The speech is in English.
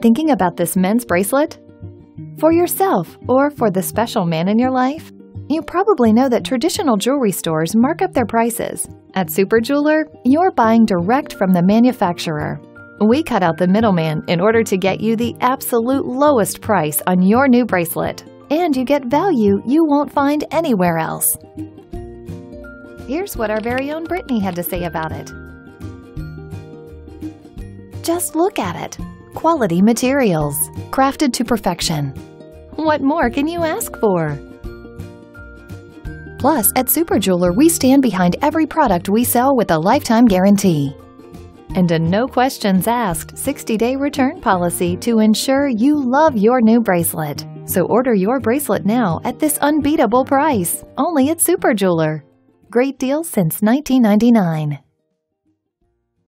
Thinking about this men's bracelet? For yourself or for the special man in your life? You probably know that traditional jewelry stores mark up their prices. At Super Jeweler, you're buying direct from the manufacturer. We cut out the middleman in order to get you the absolute lowest price on your new bracelet, and you get value you won't find anywhere else. Here's what our very own Brittany had to say about it. Just look at it. Quality materials, crafted to perfection. What more can you ask for? Plus, at Super Jeweler, we stand behind every product we sell with a lifetime guarantee. And a no questions asked 60 day return policy to ensure you love your new bracelet. So order your bracelet now at this unbeatable price, only at Super Jeweler. Great deal since 1999.